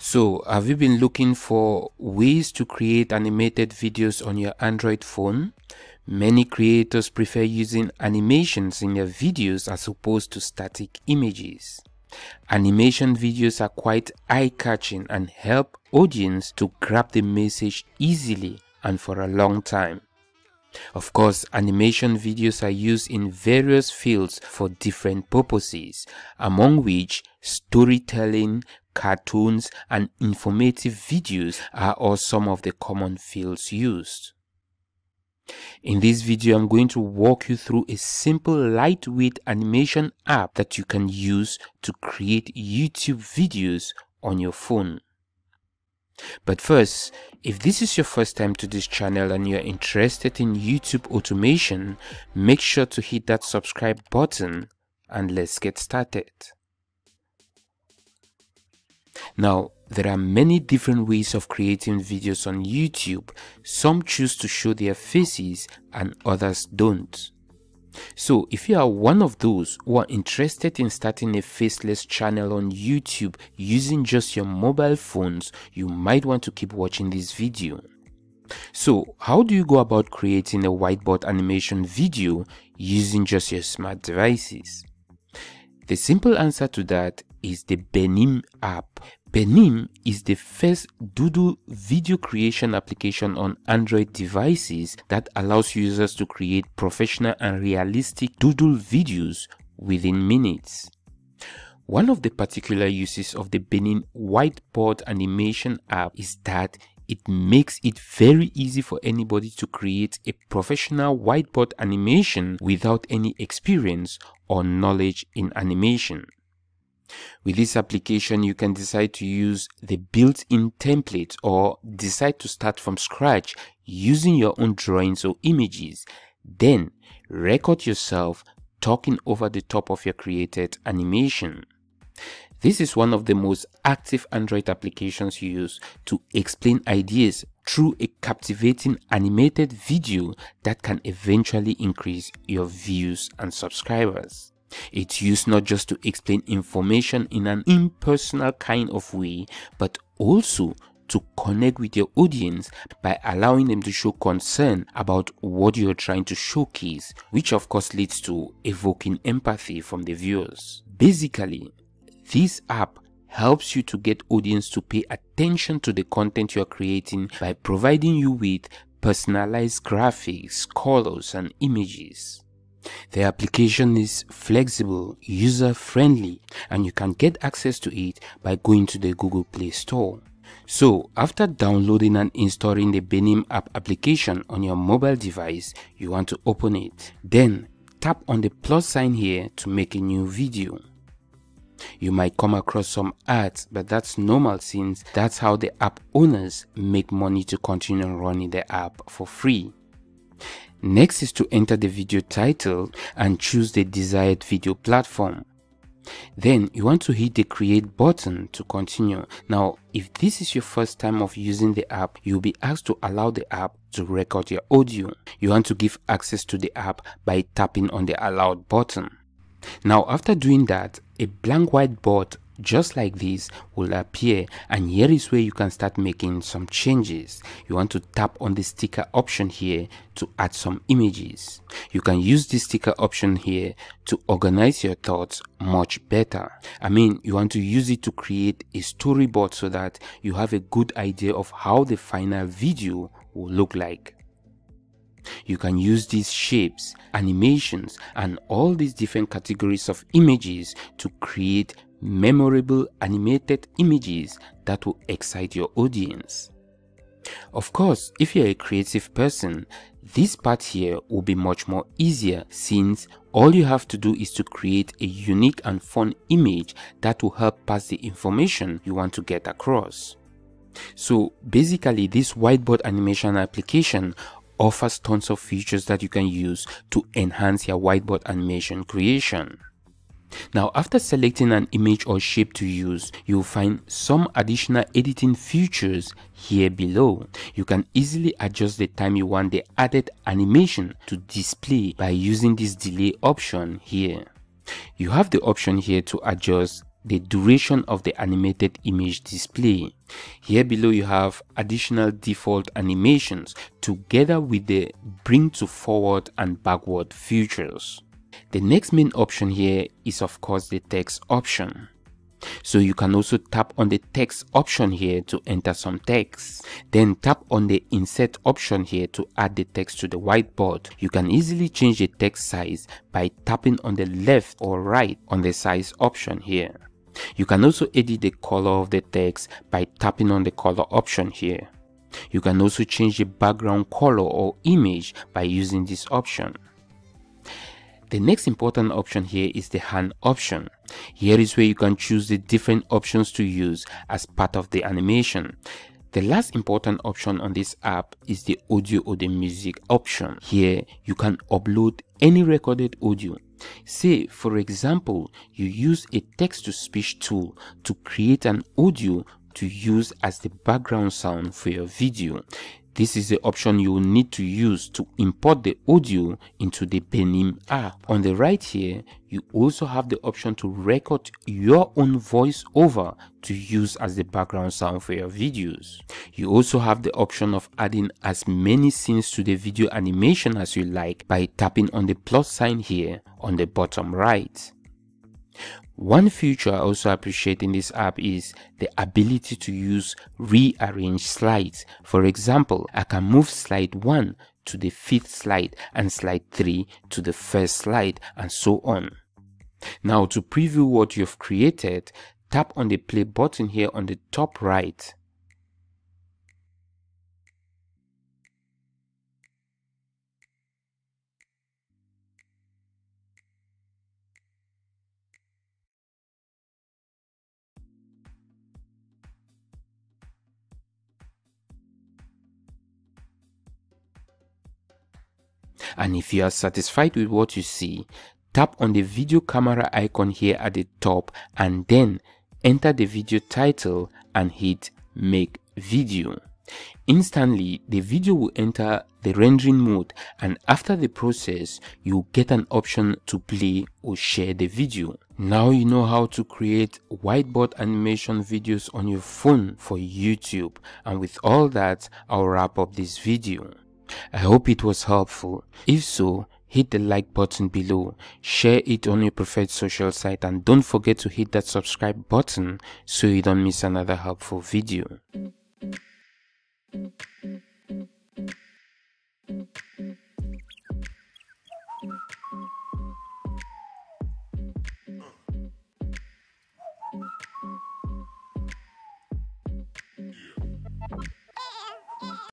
So, have you been looking for ways to create animated videos on your Android phone? Many creators prefer using animations in their videos as opposed to static images. Animation videos are quite eye-catching and help audience to grab the message easily and for a long time. Of course, animation videos are used in various fields for different purposes, among which storytelling, cartoons, and informative videos are all some of the common fields used. In this video, I'm going to walk you through a simple lightweight animation app that you can use to create YouTube videos on your phone. But first, if this is your first time to this channel and you're interested in YouTube automation, make sure to hit that subscribe button and let's get started. Now, there are many different ways of creating videos on YouTube. Some choose to show their faces and others don't. So if you are one of those who are interested in starting a faceless channel on YouTube using just your mobile phones, you might want to keep watching this video. So how do you go about creating a whiteboard animation video using just your smart devices? The simple answer to that is the Benime app. Benime is the first doodle video creation application on Android devices that allows users to create professional and realistic doodle videos within minutes. One of the particular uses of the Benime whiteboard animation app is that it makes it very easy for anybody to create a professional whiteboard animation without any experience or knowledge in animation. With this application, you can decide to use the built-in template or decide to start from scratch using your own drawings or images. Then record yourself talking over the top of your created animation. This is one of the most active Android applications you use to explain ideas through a captivating animated video that can eventually increase your views and subscribers. It's used not just to explain information in an impersonal kind of way, but also to connect with your audience by allowing them to show concern about what you're trying to showcase, which of course leads to evoking empathy from the viewers. Basically, this app helps you to get audience to pay attention to the content you're creating by providing you with personalized graphics, colors, and images. The application is flexible, user-friendly, and you can get access to it by going to the Google Play Store. So, after downloading and installing the Benime app application on your mobile device, you want to open it. Then, tap on the plus sign here to make a new video. You might come across some ads, but that's normal since that's how the app owners make money to continue running the app for free. Next is to enter the video title and choose the desired video platform. Then you want to hit the create button to continue. Now, if this is your first time of using the app, you'll be asked to allow the app to record your audio. You want to give access to the app by tapping on the allowed button. Now, after doing that, a blank whiteboard just like this will appear. And here is where you can start making some changes. You want to tap on the sticker option here to add some images. You can use this sticker option here to organize your thoughts much better. I mean you want to use it to create a storyboard so that you have a good idea of how the final video will look like. You can use these shapes, animations, and all these different categories of images to create memorable animated images that will excite your audience. Of course, if you're a creative person, this part here will be much more easier since all you have to do is to create a unique and fun image that will help pass the information you want to get across. So basically this whiteboard animation application offers tons of features that you can use to enhance your whiteboard animation creation. Now after selecting an image or shape to use, you'll find some additional editing features here below. You can easily adjust the time you want the added animation to display by using this delay option here. You have the option here to adjust the duration of the animated image display. Here below you have additional default animations together with the bring to forward and backward features. The next main option here is of course the text option. So you can also tap on the text option here to enter some text. Then tap on the insert option here to add the text to the whiteboard. You can easily change the text size by tapping on the left or right on the size option here. You can also edit the color of the text by tapping on the color option here. You can also change the background color or image by using this option. The next important option here is the hand option. Here is where you can choose the different options to use as part of the animation. The last important option on this app is the audio or the music option. Here you can upload any recorded audio. Say for example, you use a text to speech tool to create an audio to use as the background sound for your video. This is the option you will need to use to import the audio into the Benime app. On the right here, you also have the option to record your own voice over to use as the background sound for your videos. You also have the option of adding as many scenes to the video animation as you like by tapping on the plus sign here on the bottom right. One feature I also appreciate in this app is the ability to use rearrange slides. For example, I can move slide 1 to the fifth slide and slide 3 to the first slide and so on. Now to preview what you've created, tap on the play button here on the top right and if you are satisfied with what you see tap on the video camera icon here at the top and then enter the video title and hit make video. Instantly the video will enter the rendering mode and after the process you get an option to play or share the video. Now you know how to create whiteboard animation videos on your phone for youtube. And with all that i'll wrap up this video I hope it was helpful. If so, hit the like button below, share it on your preferred social site and don't forget to hit that subscribe button so you don't miss another helpful video.